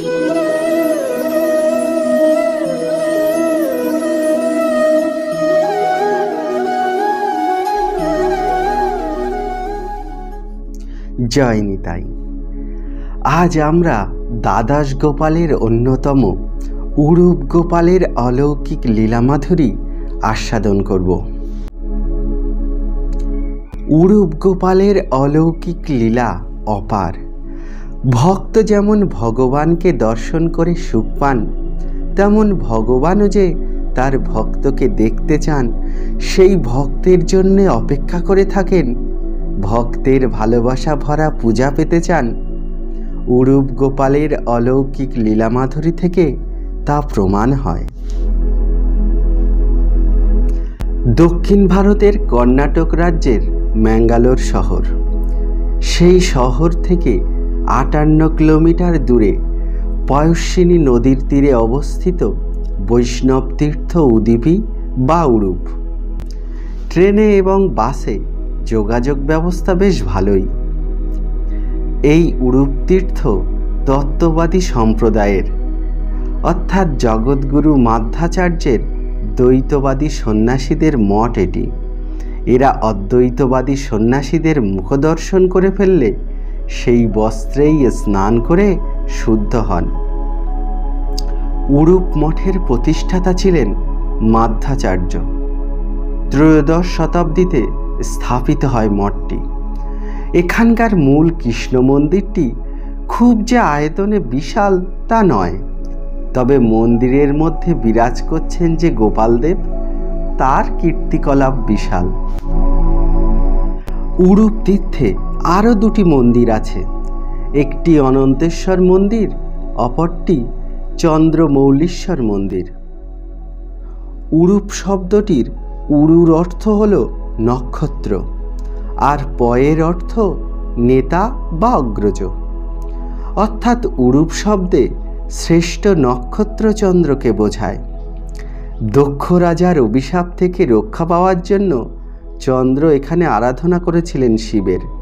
জয় নিতাই আজ আমরা দ্বাদশ গোপালের অন্যতম উরূপ গোপালের অলৌকিক লীলামাধুরী আস্বাদন করব। উরূপ গোপালের অলৌকিক লীলা অপার। ভক্ত যেমন ভগবানকে দর্শন করে সুখ পান, তেমন ভগবানও যে তার ভক্তকে দেখতে চান, সেই ভক্তের জন্যে অপেক্ষা করে থাকেন। ভক্তের ভালোবাসা ভরা পূজা পেতে চান। উরূপ গোপালের অলৌকিক লীলামাধুরী থেকে তা প্রমাণ হয়। দক্ষিণ ভারতের কর্ণাটক রাজ্যের ম্যাঙ্গালোর শহর। সেই শহর থেকে আটান্ন কিলোমিটার দূরে পয়স্বিনী নদীর তীরে অবস্থিত বৈষ্ণব তীর্থ উদীপী বা উরূপ। ট্রেনে এবং বাসে যোগাযোগ ব্যবস্থা বেশ ভালোই। এই উরূপ তীর্থ তত্ত্ববাদী সম্প্রদায়ের, অর্থাৎ জগৎগুরু মাধ্যাচার্যের দ্বৈতবাদী সন্ন্যাসীদের মঠ এটি। এরা অদ্বৈতবাদী সন্ন্যাসীদের মুখদর্শন করে ফেললে সেই বস্ত্রেই স্নান করে শুদ্ধ হন। উরূপ মঠের প্রতিষ্ঠাতা ছিলেন মাধ্যাচার্য। ত্রয়োদশ শতাব্দীতে স্থাপিত হয় মঠটি। এখানকার মূল কৃষ্ণ মন্দিরটি খুব যে আয়তনে বিশাল তা নয়। তবে মন্দিরের মধ্যে বিরাজ করছেন যে গোপালদেব, তার কীর্তিকলাপ বিশাল। উরূপ তীর্থে আরও দুটি মন্দির আছে। একটি অনন্তেশ্বর মন্দির, অপরটি চন্দ্রমৌলীশ্বর মন্দির। উরূপ শব্দটির উরুর অর্থ হল নক্ষত্র, আর পয়ের অর্থ নেতা বা অগ্রজ। অর্থাৎ উরূপ শব্দে শ্রেষ্ঠ নক্ষত্রচন্দ্রকে বোঝায়। দক্ষ রাজার অভিশাপ থেকে রক্ষা পাওয়ার জন্য চন্দ্র এখানে আরাধনা করেছিলেন শিবের।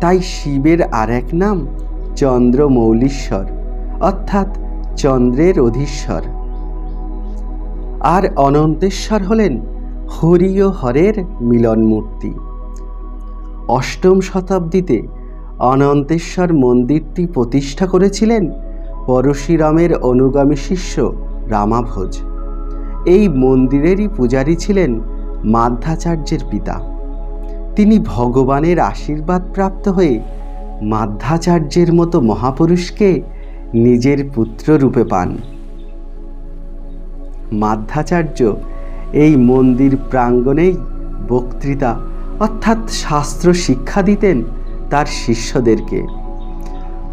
তাই শিবের আর এক নাম চন্দ্রমৌলীশ্বর, অর্থাৎ চন্দ্রের অধীশ্বর। আর অনন্তেশ্বর হলেন হরি ও হরের মিলন মূর্তি অষ্টম শতাব্দীতে অনন্তেশ্বর মন্দিরটি প্রতিষ্ঠা করেছিলেন পরশুরামের অনুগামী শিষ্য রামাভোজ। এই মন্দিরেরই পূজারী ছিলেন মাধ্যাচার্যের পিতা। তিনি ভগবানের আশীর্বাদ প্রাপ্ত হয়ে মাধ্যাচার্যের মতো মহাপুরুষকে নিজের পুত্র রূপে পান। মাধ্যাচার্য এই মন্দির প্রাঙ্গণেই বক্তৃতা অর্থাৎ শাস্ত্র শিক্ষা দিতেন তার শিষ্যদেরকে।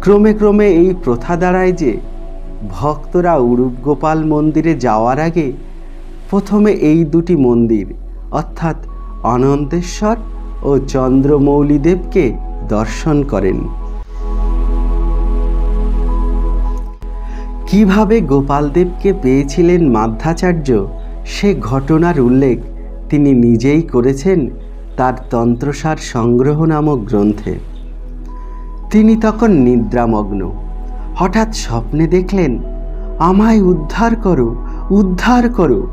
ক্রমে ক্রমে এই প্রথা দাঁড়ায় যে ভক্তরা উরূপ গোপাল মন্দিরে যাওয়ার আগে প্রথমে এই দুটি মন্দির অর্থাৎ অনন্তেশ্বর ও চন্দ্রমৌলিদেবকে দর্শন করেন। কীভাবে গোপালদেবকে পেয়েছিলেন মাধ্যাচার্য, সে ঘটনার উল্লেখ তিনি নিজেই করেছেন তার তন্ত্রসার সংগ্রহ নামক গ্রন্থে। তিনি তখন নিদ্রামগ্ন। হঠাৎ স্বপ্নে দেখলেন, আমায় উদ্ধার করো উদ্ধার করো।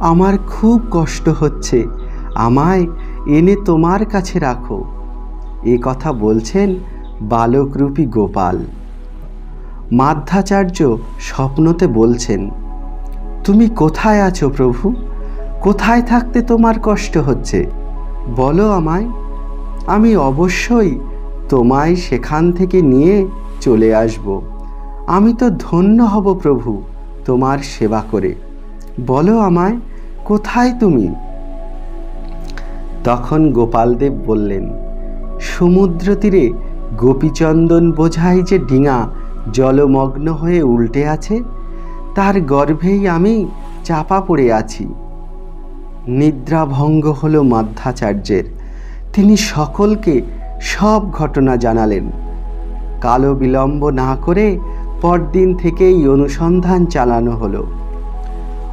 আমার খুব কষ্ট হচ্ছে। আমায় এনে তোমার কাছে রাখো। এ কথা বলছেন বালকরূপী গোপাল। মাধ্যাচার্য স্বপ্নতে বলছেন, তুমি কোথায় আছো প্রভু? কোথায় থাকতে তোমার কষ্ট হচ্ছে? বলো আমায়। আমি অবশ্যই তোমায় সেখান থেকে নিয়ে চলে আসব। আমি তো ধন্য হব প্রভু তোমার সেবা করে। বলো আমায়, কোথায় তুমি? তখন গোপালদেব বললেন, সমুদ্র তীরে গোপীচন্দন বোঝাই যে ডিঙা জলমগ্ন হয়ে উল্টে আছে, তার গর্ভেই আমি চাপা পড়ে আছি। নিদ্রাভঙ্গ হল মাধ্যাচার্যের। তিনি সকলকে সব ঘটনা জানালেন। কালো বিলম্ব না করে পরদিন থেকেই অনুসন্ধান চালানো হলো।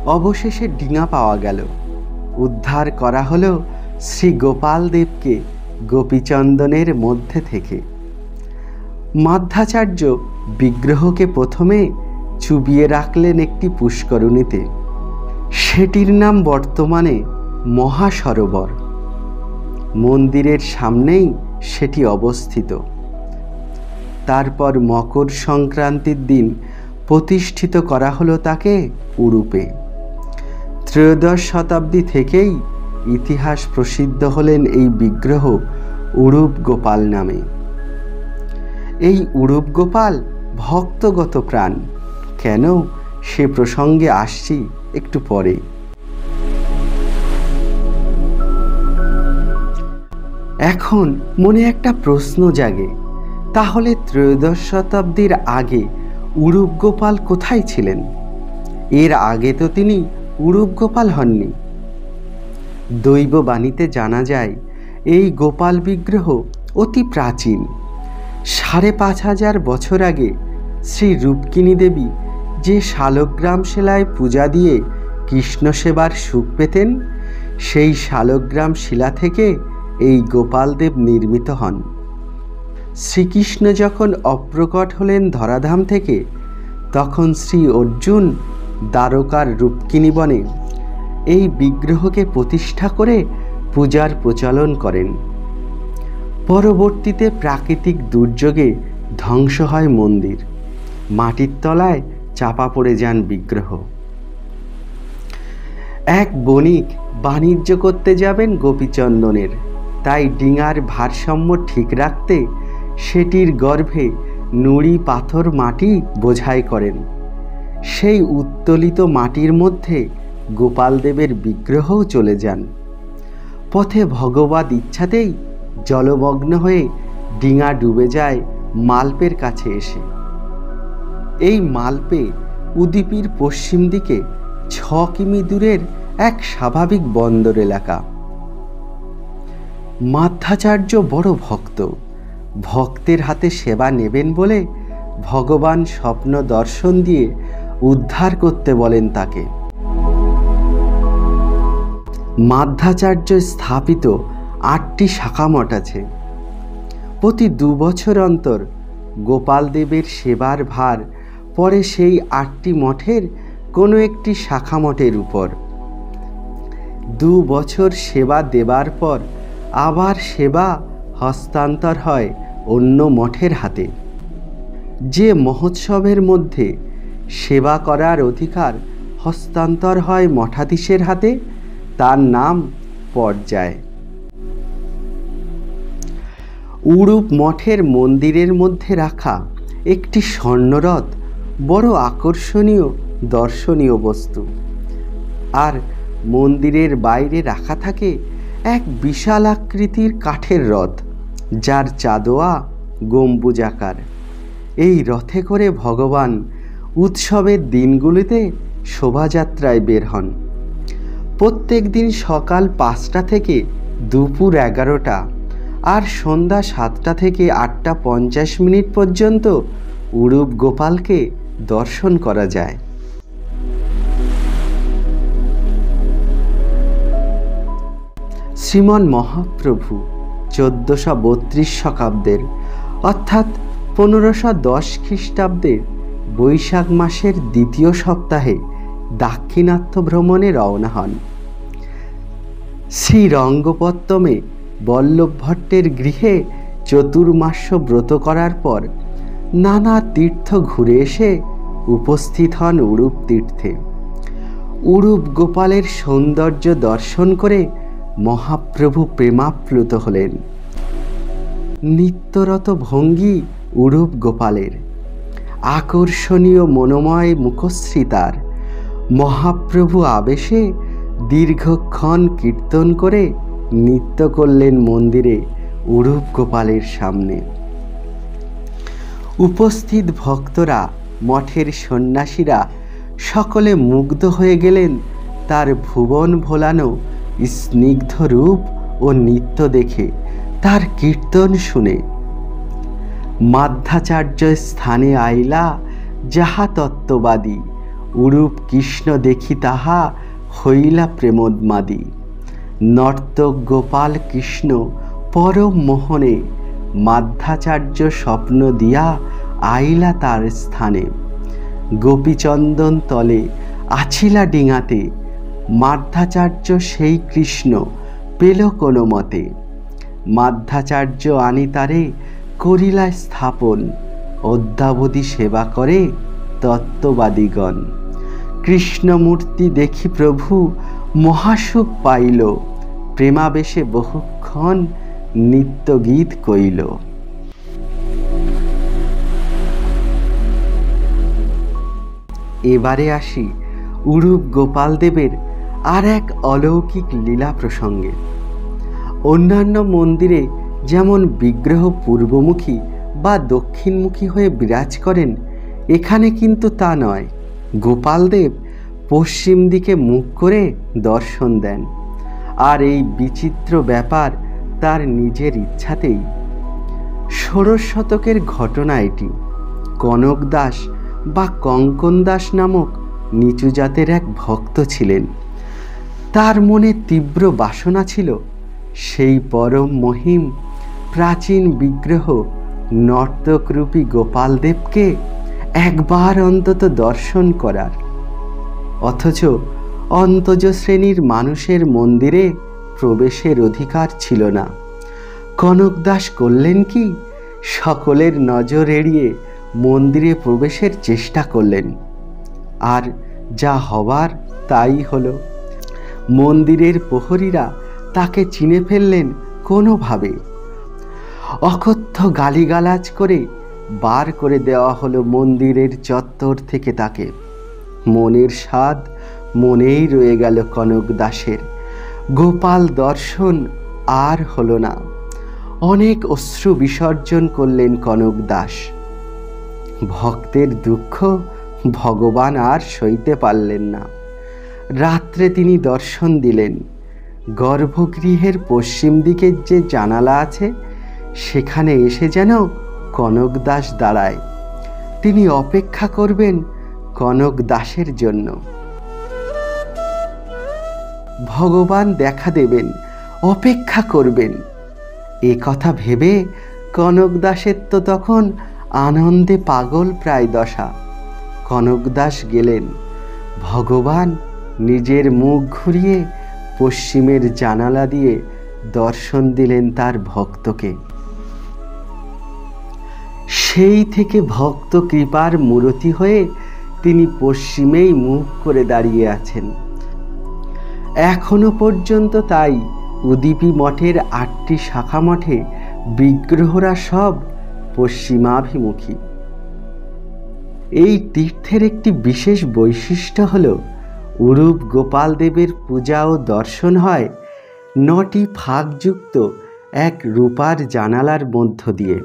অবশেষে ডিঙা পাওয়া গেল। উদ্ধার করা হলো শ্রী গোপাল দেবকে গোপীচন্দনের মধ্যে থেকে। মাধ্যাচার্য বিগ্রহকে প্রথমে চুবিয়ে রাখলেন একটি পুষ্করণীতে। সেটির নাম বর্তমানে মহাসরোবর। মন্দিরের সামনেই সেটি অবস্থিত। তারপর মকর সংক্রান্তির দিন প্রতিষ্ঠিত করা হলো তাকে উরূপে। ত্রয়োদশ শতাব্দী থেকেই ইতিহাস প্রসিদ্ধ হলেন এই বিগ্রহ উরূপ গোপাল নামে। এই উরূপ গোপাল ভক্তগত প্রাণ, কেন সে প্রসঙ্গে আসছি একটু পরে। এখন মনে একটা প্রশ্ন জাগে, তাহলে ত্রয়োদশ শতাব্দীর আগে উরূপ গোপাল কোথায় ছিলেন? এর আগে তো তিনি উরূপ গোপাল হননি। দৈব বাণীতে জানা যায়, এই গোপাল বিগ্রহ অতি প্রাচীন। সাড়ে পাঁচ হাজার বছর আগে শ্রী রূপকিনী দেবী যে শালগ্রাম শিলায় পূজা দিয়ে কৃষ্ণ সেবার সুখ পেতেন, সেই শালগ্রাম শিলা থেকে এই গোপালদেব নির্মিত হন। শ্রীকৃষ্ণ যখন অপ্রকট হলেন ধরাধাম থেকে, তখন শ্রী অর্জুন দ্বারকার রূপকিনী বনে এই বিগ্রহকে প্রতিষ্ঠা করে পূজার প্রচলন করেন। পরবর্তীতে প্রাকৃতিক দুর্যোগে ধ্বংস হয় মন্দির। মাটির তলায় চাপা পড়ে যান বিগ্রহ। এক বণিক বাণিজ্য করতে যাবেন গোপীচন্দনের। তাই ডিঙার ভারসাম্য ঠিক রাখতে সেটির গর্ভে নুড়ি পাথর মাটি বোঝাই করেন। সেই উত্তোলিত মাটির মধ্যে গোপালদেবের বিগ্রহও চলে যান। পথে ভগবত ইচ্ছাতেই জলমগ্ন হয়ে ডিঙা ডুবে যায় মালপের কাছে এসে। এই মালপে উদীপীর পশ্চিম দিকে ছ কিমি দূরের এক স্বাভাবিক বন্দর এলাকা। মাধ্যাচার্য বড় ভক্ত। ভক্তের হাতে সেবা নেবেন বলে ভগবান স্বপ্ন দর্শন দিয়ে উদ্ধার করতে বলেন তাকে। মাধ্যাচার্য স্থাপিত আটটি শাখামঠ আছে। প্রতি দু বছর অন্তর গোপালদেবের সেবার ভার পরে সেই আটটি মঠের কোনো একটি শাখা মঠের উপর। দু বছর সেবা দেবার পর আবার সেবা হস্তান্তর হয় অন্য মঠের হাতে। যে মহোৎসবের মধ্যে সেবা করার অধিকার হস্তান্তর হয় মঠাধীশের হাতে তার নাম পর্যায়। উড়ুপ মঠের মন্দিরের মধ্যে রাখা একটি স্বর্ণরথ বড় আকর্ষণীয়, দর্শনীয় বস্তু। আর মন্দিরের বাইরে রাখা থাকে এক বিশাল আকৃতির কাঠের রথ, যার চাদোয়া গম্বুজাকার এই রথে করে ভগবান উৎসবের দিনগুলিতে শোভাযাত্রায় বের হন। প্রত্যেক দিন সকাল পাঁচটা থেকে দুপুর এগারোটা আর সন্ধ্যা সাতটা থেকে আটটা পঞ্চাশ মিনিট পর্যন্ত উরূপ গোপালকে দর্শন করা যায়। শ্রীমন মহাপ্রভু চোদ্দোশো বত্রিশ শকাব্দের অর্থাৎ পনেরোশো দশ খ্রিস্টাব্দের বৈশাখ মাসের দ্বিতীয় সপ্তাহে দাক্ষিণাত্য ভ্রমণে রওনা হন। শ্রীরঙ্গপত্তমে বল্লভ ভট্টের গৃহে চতুর্মাস্য ব্রত করার পর নানা তীর্থ ঘুরে এসে উপস্থিত হন উরূপ তীর্থে। উরূপ গোপালের সৌন্দর্য দর্শন করে মহাপ্রভু প্রেমাপ্লুত হলেন। নিত্যরত ভঙ্গি উরূপ গোপালের। আকর্ষণীয় মনোময় মুখশ্রী তার। মহাপ্রভু আবেশে দীর্ঘক্ষণ কীর্তন করে নৃত্য করলেন মন্দিরে উরূপ গোপালের সামনে। উপস্থিত ভক্তরা, মঠের সন্ন্যাসীরা সকলে মুগ্ধ হয়ে গেলেন। তার ভুবন ভোলানো স্নিগ্ধ রূপ ও নৃত্য দেখে তার কীর্তন শুনে। মাধ্যাচার্য স্থানে আইলা, যাহা তত্ত্ববাদী, উরূপ কৃষ্ণ দেখি তাহা হইলা প্রেমোন্মাদী নর্তক গোপাল কৃষ্ণ পরম মোহনে মাধ্যাচার্য স্বপ্ন দিয়া আইলা তার স্থানে। গোপীচন্দন তলে আছিলা ডিঙাতে, মাধ্যাচার্য সেই কৃষ্ণ পেল কোনো মতে। মাধ্যাচার্য আনি তারে করিলা স্থাপন, অদ্যাবধি সেবা করে তত্ত্ববাদীগণ। কৃষ্ণমূর্তি দেখি প্রভু, মহাসুখ পাইল। প্রেমাবেশে বহুক্ষণ নিত্যগীত কইল। এবারে আসি উরূপ গোপালদেবের আর এক অলৌকিক লীলা প্রসঙ্গে। অন্যান্য মন্দিরে যেমন বিগ্রহ পূর্বমুখী বা দক্ষিণমুখী হয়ে বিরাজ করেন, এখানে কিন্তু তা নয়। গোপালদেব পশ্চিম দিকে মুখ করে দর্শন দেন। আর এই বিচিত্র ব্যাপার তার নিজের ইচ্ছাতেই। ষোড়শ শতকের ঘটনা এটি। কনক দাস বা কঙ্কন দাস নামক নিচু জাতের এক ভক্ত ছিলেন। তার মনে তীব্র বাসনা ছিল, সেই পরম মহিম প্রাচীন বিগ্রহ নর্তকরূপী গোপালদেবকে একবার অন্তত দর্শন করার। অথচ অন্তজ শ্রেণির মানুষের মন্দিরে প্রবেশের অধিকার ছিল না। কনক দাস করলেন কি? সকলের নজর এড়িয়ে মন্দিরে প্রবেশের চেষ্টা করলেন। আর যা হবার তাই হলো। মন্দিরের প্রহরীরা তাকে চিনে ফেললেন কোনোভাবে। অকথ্য গালিগালাজ করে বার করে দেওয়া হলো মন্দিরের চত্বর থেকে তাকে। মনের স্বাদ মনেই রয়ে গেল কনক দাসের। গোপাল দর্শন আর হলো না। অনেক অশ্রু বিসর্জন করলেন কনক দাস। ভক্তের দুঃখ ভগবান আর সইতে পারলেন না। রাত্রে তিনি দর্শন দিলেন। গর্ভগৃহের পশ্চিম দিকের যে জানালা আছে, সেখানে এসে যেন কনক দাস দাঁড়ায়। তিনি অপেক্ষা করবেন কনক দাসের জন্য। ভগবান দেখা দেবেন, অপেক্ষা করবেন। এ কথা ভেবে কনক দাসের তো তখন আনন্দে পাগল প্রায় দশা। কনক দাস গেলেন। ভগবান নিজের মুখ ঘুরিয়ে পশ্চিমের জানালা দিয়ে দর্শন দিলেন তার ভক্তকে। সেই থেকে ভক্ত কৃপার মূরতি হয়ে তিনি পশ্চিমেই মুখ করে দাঁড়িয়ে আছেন। এখনও পর্যন্ত তাই উদীপী মঠের আটটি শাখা মঠে বিগ্রহরা সব পশ্চিমাভিমুখী। এই তীর্থের একটি বিশেষ বৈশিষ্ট্য হল, উরূপ গোপাল দেবের পূজা ও দর্শন হয় নটি ফাঁকযুক্ত এক রূপার জানালার মধ্য দিয়ে।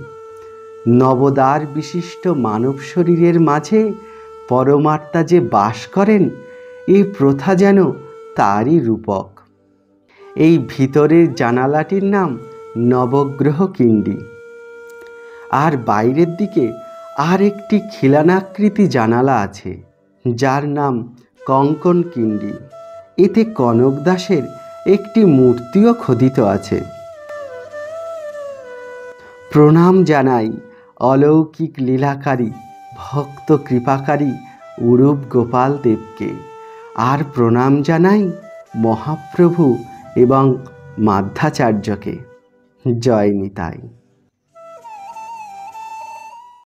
নবদ্বার বিশিষ্ট মানব শরীরের মাঝে পরমাত্মা যে বাস করেন, এই প্রথা যেন তারই রূপক। এই ভিতরের জানালাটির নাম নবগ্রহ কিন্ডি। আর বাইরের দিকে আর একটি খিলানাকৃতি জানালা আছে, যার নাম কঙ্কন কিন্ডি। এতে কনক দাসের একটি মূর্তিও খোদিত আছে। প্রণাম জানাই অলৌকিক লীলাকারী, ভক্ত কৃপাকারী উরূপ গোপাল দেবকে। আর প্রণাম জানাই মহাপ্রভু এবং মাধ্যাচার্যকে। জয় নিতাই।